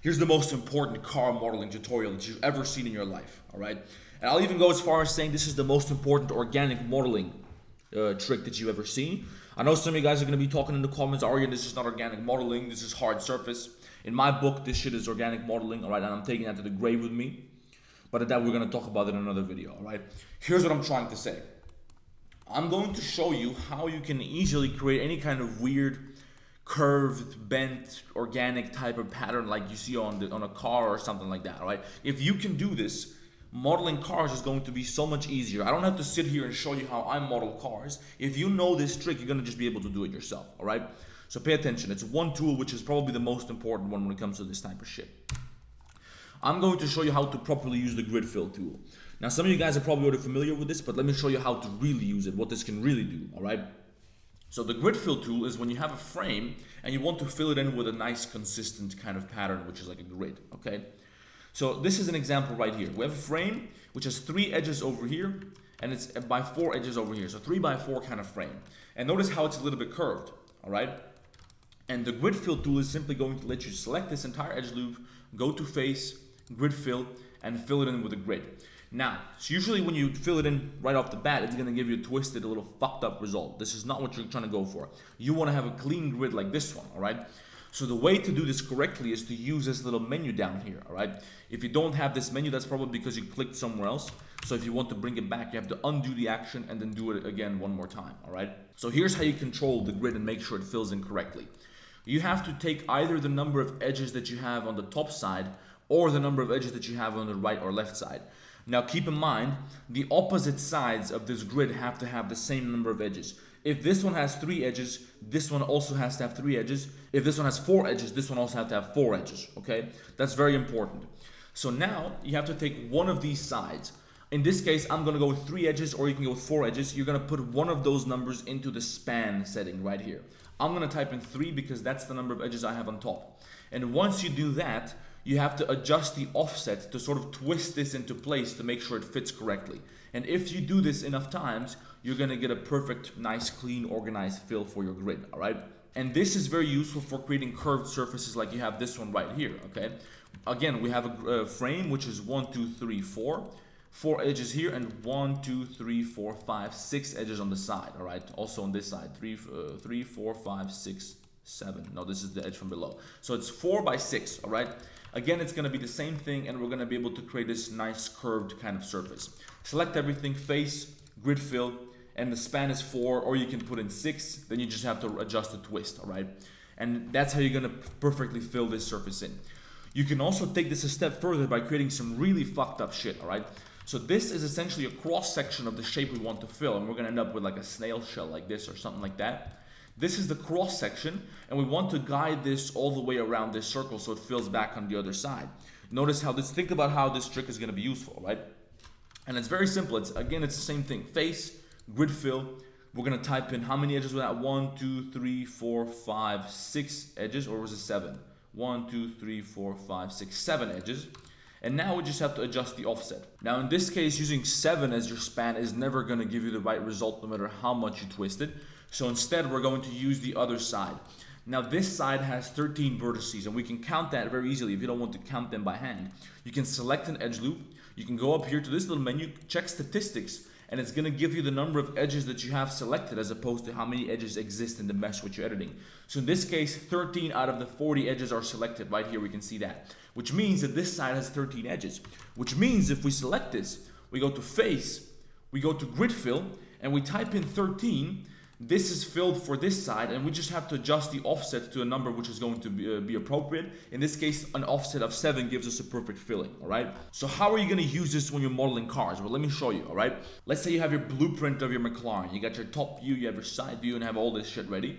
Here's the most important car modeling tutorial that you've ever seen in your life, all right? And I'll even go as far as saying this is the most important organic modeling uh, trick that you've ever seen. I know some of you guys are going to be talking in the comments, Aryan, this is not organic modeling, this is hard surface. In my book, this shit is organic modeling, all right? And I'm taking that to the grave with me. But that we're going to talk about in another video, all right? Here's what I'm trying to say. I'm going to show you how you can easily create any kind of weird curved, bent, organic type of pattern like you see on the on a car or something like that, right? If you can do this, modeling cars is going to be so much easier. I don't have to sit here and show you how I model cars. If you know this trick, you're gonna just be able to do it yourself, all right? So pay attention. It's one tool which is probably the most important one when it comes to this type of shit. I'm going to show you how to properly use the grid fill tool. Now, some of you guys are probably already familiar with this, but let me show you how to really use it, what this can really do, all right? So the grid fill tool is when you have a frame and you want to fill it in with a nice consistent kind of pattern, which is like a grid, okay? So this is an example right here. We have a frame which has three edges over here and it's by four edges over here. So three by four kind of frame. And notice how it's a little bit curved, all right? And the grid fill tool is simply going to let you select this entire edge loop, go to face, grid fill, and fill it in with a grid. Now, usually when you fill it in right off the bat, it's gonna give you a twisted, a little fucked up result. This is not what you're trying to go for. You wanna have a clean grid like this one, all right? So the way to do this correctly is to use this little menu down here, all right? If you don't have this menu, that's probably because you clicked somewhere else. So if you want to bring it back, you have to undo the action and then do it again one more time, all right? So here's how you control the grid and make sure it fills in correctly. You have to take either the number of edges that you have on the top side or the number of edges that you have on the right or left side. Now keep in mind, the opposite sides of this grid have to have the same number of edges. If this one has three edges, this one also has to have three edges. If this one has four edges, this one also has to have four edges, okay? That's very important. So now you have to take one of these sides. In this case, I'm gonna go with three edges or you can go with four edges. You're gonna put one of those numbers into the span setting right here. I'm gonna type in three because that's the number of edges I have on top. And once you do that, you have to adjust the offset to sort of twist this into place to make sure it fits correctly. And if you do this enough times, you're gonna get a perfect, nice, clean, organized fill for your grid, all right? And this is very useful for creating curved surfaces like you have this one right here, okay? Again, we have a frame which is one, two, three, four. Four edges here and one, two, three, four, five, six edges on the side, all right? Also on this side, three, uh, three, four, five, six, seven. No, this is the edge from below. So it's four by six, all right? Again, it's gonna be the same thing and we're gonna be able to create this nice curved kind of surface. Select everything, face, grid fill, and the span is four, or you can put in six, then you just have to adjust the twist, all right? And that's how you're gonna perfectly fill this surface in. You can also take this a step further by creating some really fucked up shit, all right? So this is essentially a cross section of the shape we want to fill, and we're gonna end up with like a snail shell like this or something like that. This is the cross section, and we want to guide this all the way around this circle so it fills back on the other side. Notice how this, think about how this trick is gonna be useful, right? And it's very simple. It's Again, it's the same thing. Face, grid fill. We're gonna type in how many edges were that? One, two, three, four, five, six edges, or was it seven? One, two, three, four, five, six, seven edges. And now we just have to adjust the offset. Now in this case, using 7 as your span is never going to give you the right result no matter how much you twist it. So instead, we're going to use the other side. Now this side has 13 vertices and we can count that very easily if you don't want to count them by hand. You can select an edge loop. You can go up here to this little menu, check statistics, and it's going to give you the number of edges that you have selected as opposed to how many edges exist in the mesh which you're editing. So in this case, 13 out of the 40 edges are selected. Right here we can see that, which means that this side has 13 edges, which means if we select this, we go to face, we go to grid fill, and we type in 13, this is filled for this side and we just have to adjust the offset to a number which is going to be, uh, be appropriate. In this case, an offset of 7 gives us a perfect filling, all right? So how are you going to use this when you're modeling cars? Well, let me show you, all right? Let's say you have your blueprint of your McLaren. You got your top view, you have your side view, and have all this shit ready.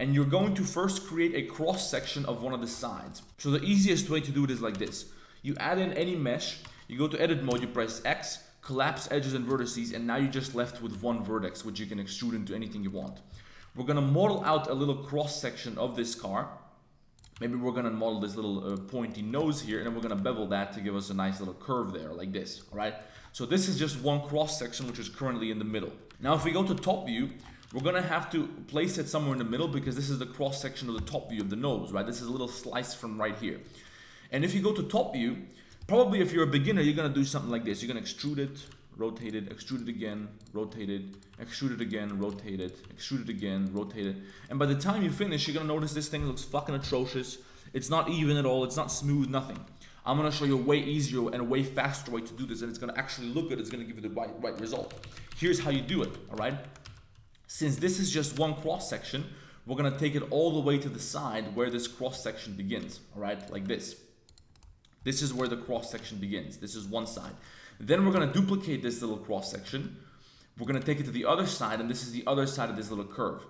And you're going to first create a cross section of one of the sides. So the easiest way to do it is like this. You add in any mesh, you go to edit mode, you press X, collapse edges and vertices, and now you're just left with one vertex, which you can extrude into anything you want. We're gonna model out a little cross section of this car. Maybe we're gonna model this little uh, pointy nose here, and then we're gonna bevel that to give us a nice little curve there, like this, all right? So this is just one cross section, which is currently in the middle. Now, if we go to top view, we're gonna have to place it somewhere in the middle because this is the cross section of the top view of the nose, right? This is a little slice from right here. And if you go to top view, probably if you're a beginner, you're gonna do something like this. You're gonna extrude it, rotate it, extrude it again, rotate it, extrude it again, rotate it, extrude it again, rotate it. And by the time you finish, you're gonna notice this thing looks fucking atrocious. It's not even at all, it's not smooth, nothing. I'm gonna show you a way easier and a way faster way to do this, and it's gonna actually look good, it's gonna give you the right, right result. Here's how you do it, all right? Since this is just one cross section, we're gonna take it all the way to the side where this cross section begins, all right, like this. This is where the cross section begins. This is one side. Then we're gonna duplicate this little cross section. We're gonna take it to the other side, and this is the other side of this little curve.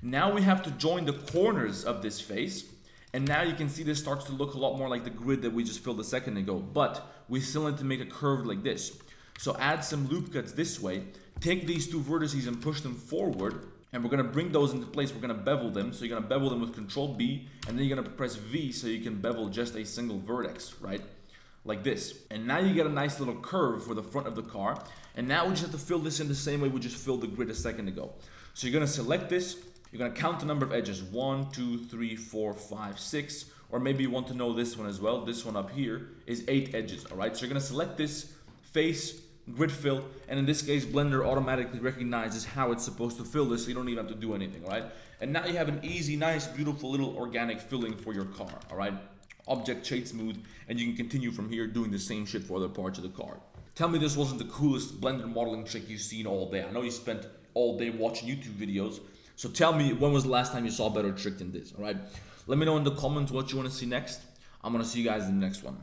Now we have to join the corners of this face, and now you can see this starts to look a lot more like the grid that we just filled a second ago, but we still need to make a curve like this. So add some loop cuts this way, take these two vertices and push them forward, and we're gonna bring those into place. We're gonna bevel them. So you're gonna bevel them with Control B, and then you're gonna press V so you can bevel just a single vertex, right? Like this. And now you get a nice little curve for the front of the car. And now we just have to fill this in the same way we just filled the grid a second ago. So you're gonna select this, you're gonna count the number of edges. One, two, three, four, five, six. Or maybe you want to know this one as well. This one up here is eight edges, all right? So you're gonna select this face, grid fill, and in this case, Blender automatically recognizes how it's supposed to fill this, so you don't even have to do anything, right? And now you have an easy, nice, beautiful little organic filling for your car, all right? Object shade smooth, and you can continue from here doing the same shit for other parts of the car. Tell me this wasn't the coolest Blender modeling trick you've seen all day. I know you spent all day watching YouTube videos, so tell me when was the last time you saw a better trick than this, all right? Let me know in the comments what you want to see next. I'm going to see you guys in the next one.